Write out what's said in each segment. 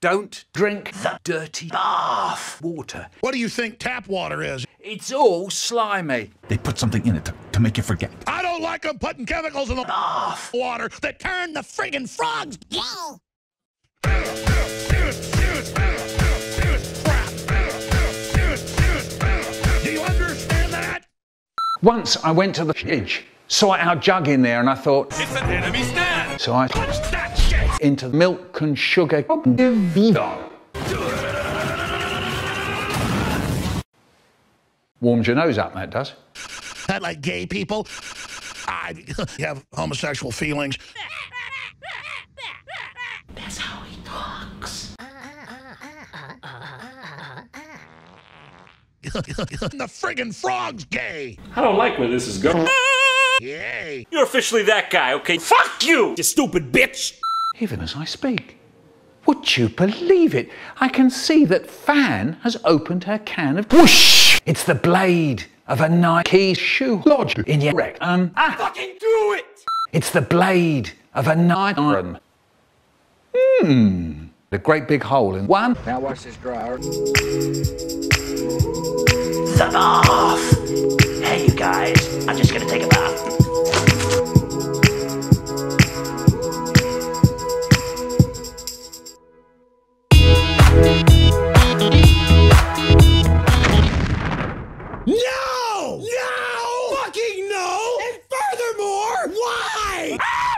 Don't drink the dirty bath water. What do you think tap water is? It's all slimy. They put something in it to, to make you forget. I don't like them putting chemicals in the Bath. water that turn the friggin' frogs. Do you understand that? Once I went to the fridge, saw our jug in there, and I thought, It's an enemy stand. so I Punch that shit. Into milk and sugar. Vivo. Warms your nose up, that does. That like gay people. I have homosexual feelings. That's how he talks. the friggin' frog's gay. I don't like where this is going. Yay. You're officially that guy, okay? Fuck you, you stupid bitch! Even as I speak. Would you believe it? I can see that Fan has opened her can of whoosh! It's the blade of a Nike shoe lodge in your wreck. Um, ah, Fucking do it! it's the blade of a Nike iron. Hmm. A great big hole in one. Now watch this drawer. The No! No! Fucking no! And furthermore, why? Ah!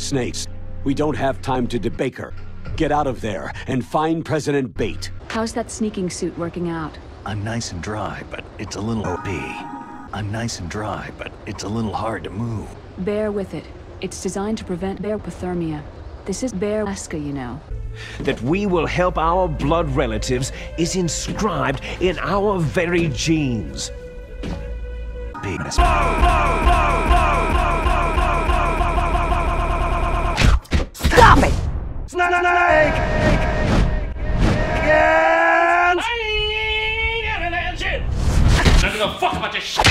Snakes, we don't have time to debate her. Get out of there and find President Bate. How's that sneaking suit working out? I'm nice and dry, but it's a little OP. I'm nice and dry, but it's a little hard to move. Bear with it. It's designed to prevent bear hypothermia. This is Bear Alaska, you know. that we will help our blood relatives is inscribed in our very genes. Penis. Stop it! Snake! Again! I ain't having that shit! I don't give a fuck about your shit!